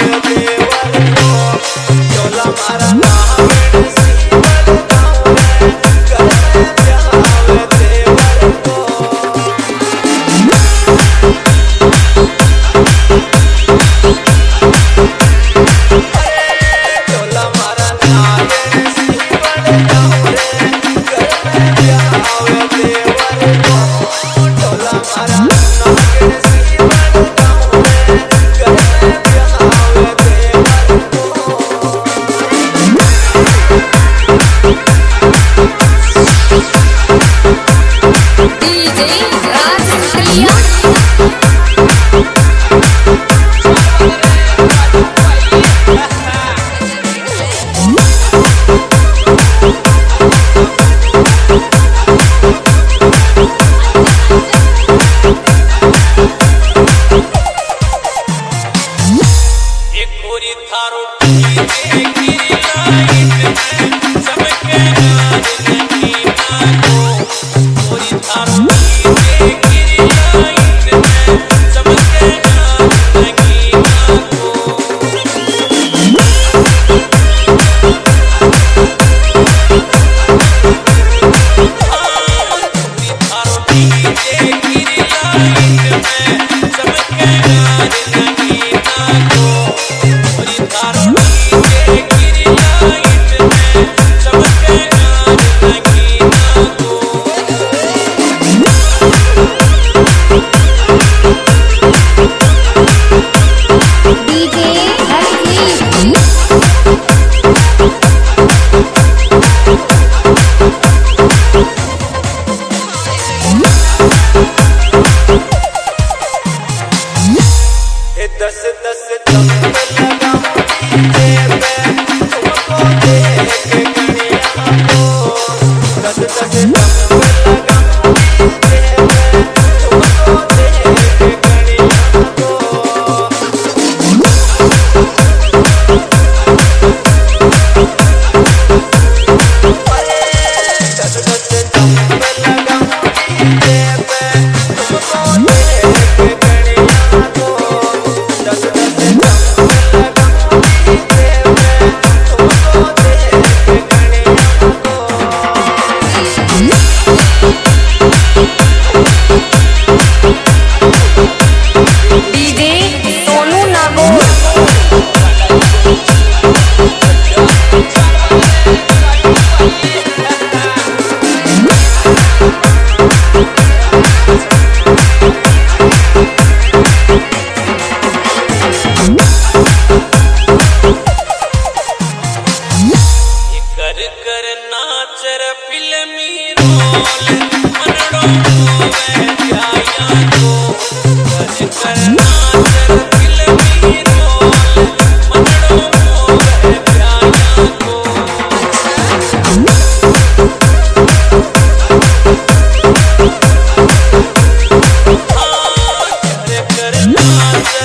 देवर को चोला मारा डीजे राज दस दस दस दम लगा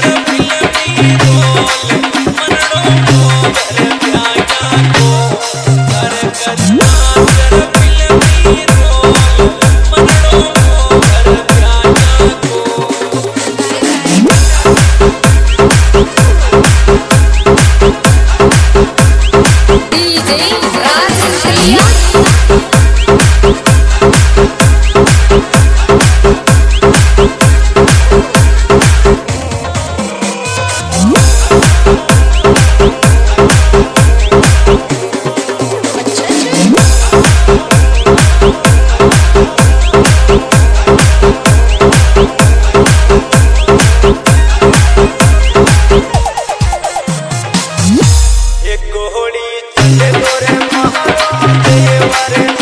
da da Everybody.